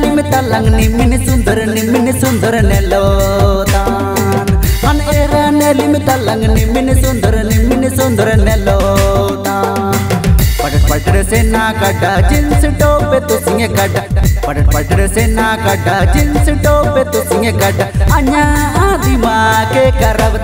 talang nimin sundar nimin sundar nelotan han era nelim talang nimin sundar nimin sundar nelotan पटट पटट से ना कटा jeans Tope तो सिंगे कटा पटट पटट से ना कटा जिन्स टोपे तो सिंगे कटा अन्या दिमाग के करब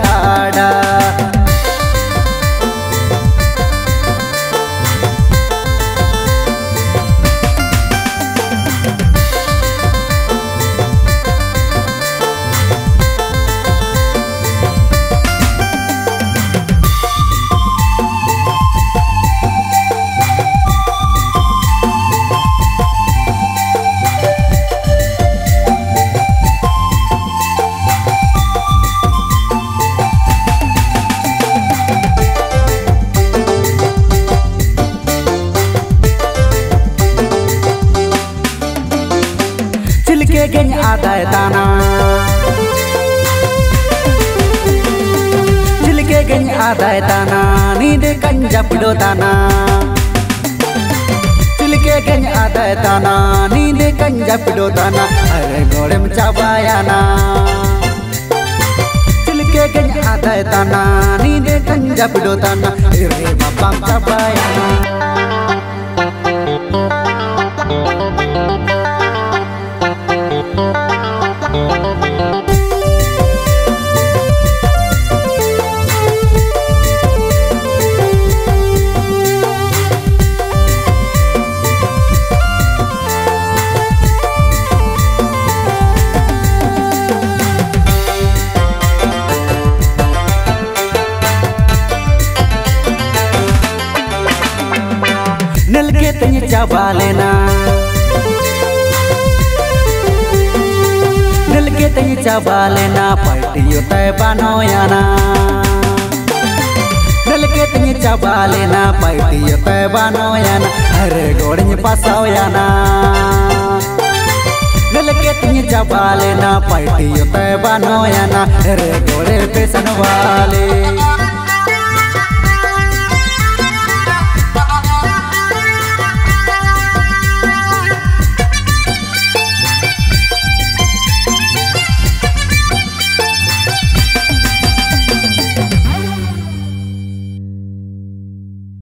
geng adai tana Cilike geng adai tana ni de kanjap do tana Cilike geng adai tana ni de kanjap do tana are golem cabayana Cilike geng adai tana ni de kanjap do tana तेने चाबा लेना दिल के तेने चाबा लेना पार्टियों ते बनोयाना दिल के तेने चाबा लेना पार्टियों ते बनोयाना गोड़े पेशन वाले